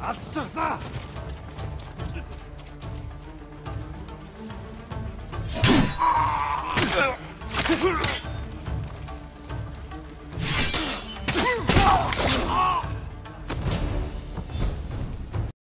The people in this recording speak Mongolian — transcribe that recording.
Алдчихлаа. Hurry!